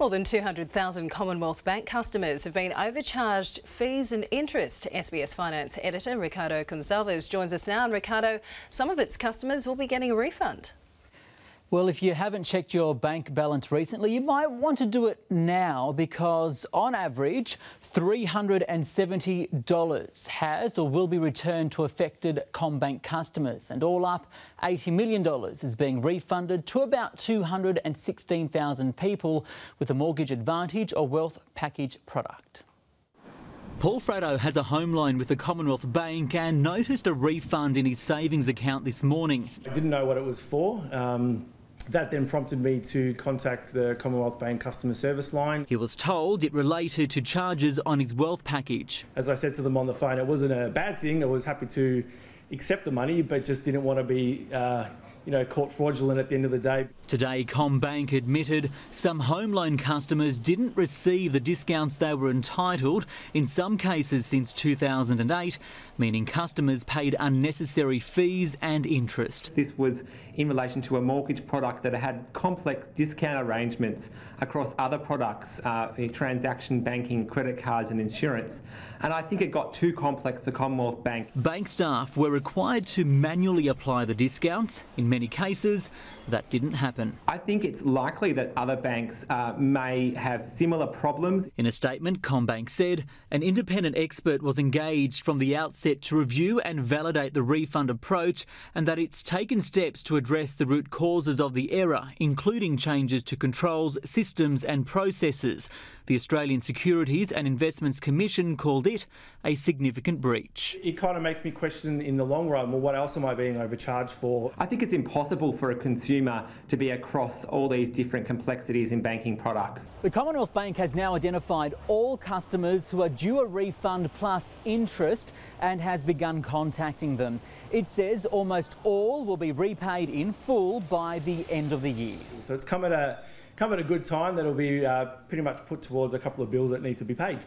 More than 200,000 Commonwealth Bank customers have been overcharged fees and interest. SBS Finance editor Ricardo Gonçalves joins us now. And Ricardo, some of its customers will be getting a refund. Well, if you haven't checked your bank balance recently, you might want to do it now because, on average, $370 has or will be returned to affected CommBank customers. And all up, $80 million is being refunded to about 216,000 people with a mortgage advantage or wealth package product. Paul Fratto has a home loan with the Commonwealth Bank and noticed a refund in his savings account this morning. I didn't know what it was for. Um, that then prompted me to contact the Commonwealth Bank customer service line. He was told it related to charges on his wealth package. As I said to them on the phone, it wasn't a bad thing. I was happy to accept the money, but just didn't want to be, uh, you know, caught fraudulent at the end of the day. Today, CommBank admitted some home loan customers didn't receive the discounts they were entitled, in some cases since 2008, meaning customers paid unnecessary fees and interest. This was in relation to a mortgage product that had complex discount arrangements across other products, uh, transaction banking, credit cards and insurance. And I think it got too complex for Commonwealth Bank. Bank staff were required to manually apply the discounts. In many cases, that didn't happen. I think it's likely that other banks uh, may have similar problems. In a statement, CommBank said an independent expert was engaged from the outset to review and validate the refund approach and that it's taken steps to address the root causes of the error, including changes to controls, systems and processes. The Australian Securities and Investments Commission called it a significant breach. It kind of makes me question in the long run, well, what else am I being overcharged for? I think it's impossible for a consumer to be across all these different complexities in banking products. The Commonwealth Bank has now identified all customers who are due a refund plus interest and has begun contacting them. It says almost all will be repaid in full by the end of the year. So it's come at a come at a good time that'll be uh, pretty much put towards a couple of bills that need to be paid.